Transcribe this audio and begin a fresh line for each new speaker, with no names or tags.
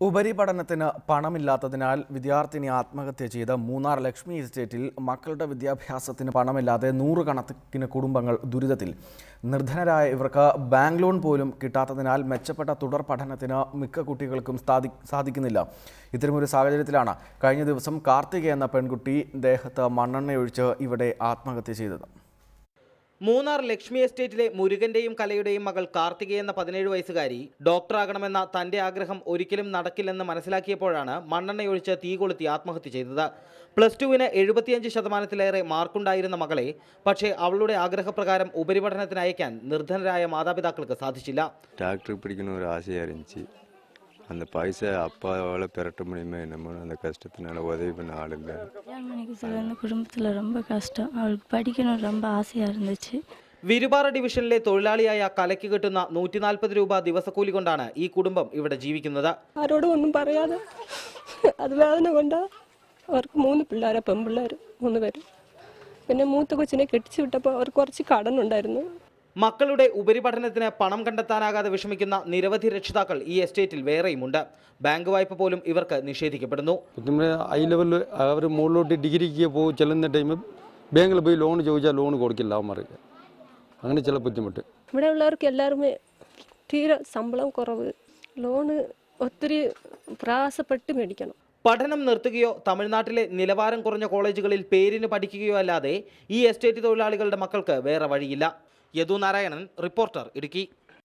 ഉപരിപഠനത്തിന് പണമില്ലാത്തതിനാൽ വിദ്യാർത്ഥിനി ആത്മഹത്യ ചെയ്ത മൂന്നാർ ലക്ഷ്മി എസ്റ്റേറ്റിൽ മക്കളുടെ വിദ്യാഭ്യാസത്തിന് പണമില്ലാതെ നൂറുകണക്കിന് കുടുംബങ്ങൾ ദുരിതത്തിൽ. നിർധനരായ ഇവർക്ക് ബാങ്ക് ലോൺ പോലും കിട്ടാത്തതിനാൽ മെച്ചപ്പെട്ട തുടർ പഠനത്തിന് മിക്ക കുട്ടികൾക്കും സാധി സാധിക്കുന്നില്ല. ഇത്തരമൊരു സാഹചര്യത്തിലാണ് കഴിഞ്ഞ ദിവസം കാർത്തിക എന്ന പെൺകുട്ടി ദേഹത്ത് മണ്ണെണ്ണയൊഴിച്ച് ഇവിടെ ആത്മഹത്യ ചെയ്തത്.
മൂന്നാർ ലക്ഷ്മി എസ്റ്റേറ്റിലെ മുരുകന്റെയും കലയുടെയും മകൾ കാർത്തികയെന്ന എന്ന പതിനേഴ് വയസ്സുകാരി ഡോക്ടറാകണമെന്ന തന്റെ ആഗ്രഹം ഒരിക്കലും നടക്കില്ലെന്ന് മനസ്സിലാക്കിയപ്പോഴാണ് മണ്ണെണ്ണയൊഴിച്ച് തീ കൊളുത്തി ആത്മഹത്യ ചെയ്തത്. പ്ലസ് ടുവിന് എഴുപത്തിയഞ്ച് ശതമാനത്തിലേറെ മാർക്കുണ്ടായിരുന്ന മകളെ പക്ഷേ അവളുടെ ആഗ്രഹപ്രകാരം ഉപരിപഠനത്തിന് അയക്കാൻ നിർധനരായ മാതാപിതാക്കൾക്ക് സാധിച്ചില്ല.
ട്രാക്ടർ പിടിക്കുന്ന ഒരു ആശയം அந்த பைசா அப்பாவால் பெரட்ட முடியுமா என்னமோ அந்த கஷ்டத்தினால உதவி பண்ண ஆள் இல்லை
கல்யாணம் பண்ணிக்கிறதுல வந்து குடும்பத்தில் ரொம்ப கஷ்டம் அவளுக்கு படிக்கணும் ரொம்ப ஆசையாக இருந்துச்சு
വിരുപാറ ഡിവിഷനിലെ തൊഴിലാളിയായ കലയ്ക്ക് കിട്ടുന്ന നൂറ്റി നാൽപ്പത് രൂപ ദിവസക്കൂലി കൊണ്ടാണ് ഈ കുടുംബം ഇവിടെ ജീവിക്കുന്നത്
ആരോടും ഒന്നും പറയാതെ അത് വേദന കൊണ്ടാ അവർക്ക് മൂന്ന് പിള്ളേരാ പെൺപിള്ളേർ മൂന്ന് പേര് പിന്നെ മൂത്ത കൊച്ചിനെ കെട്ടിച്ചു വിട്ടപ്പോൾ അവർക്ക് കുറച്ച് കടനുണ്ടായിരുന്നു
മക്കളുടെ ഉപരിപഠനത്തിന് പണം കണ്ടെത്താനാകാതെ വിഷമിക്കുന്ന നിരവധി രക്ഷിതാക്കൾ ഈ എസ്റ്റേറ്റിൽ വേറെയുമുണ്ട്. ബാങ്ക് വായ്പ പോലും ഇവർക്ക് നിഷേധിക്കപ്പെടുന്നു.
ഹൈ ലെവലിൽ അവർ മുകളിലോട്ട് ഡിഗ്രിക്ക് പോകും ചെല്ലുന്ന ടൈമിൽ ബാങ്കിൽ പോയി ലോൺ ചോദിച്ചാൽ ലോൺ കൊടുക്കില്ല അവന്മാർക്ക് അങ്ങനെ ചില ബുദ്ധിമുട്ട്.
ഇവിടെ ഉള്ളവർക്ക് എല്ലാവരുമേ തീരെ ശമ്പളം കുറവ്. ലോണ് ഒത്തിരി പ്രയാസപ്പെട്ട് മേടിക്കണം.
പഠനം നിർത്തുകയോ തമിഴ്നാട്ടിലെ നിലവാരം കുറഞ്ഞ കോളേജുകളിൽ പേരിന് പഠിക്കുകയോ അല്ലാതെ ഈ എസ്റ്റേറ്റ് തൊഴിലാളികളുടെ മക്കൾക്ക് വേറെ വഴിയില്ല. യദു നാരായണൻ റിപ്പോർട്ടർ ഇടുക്കി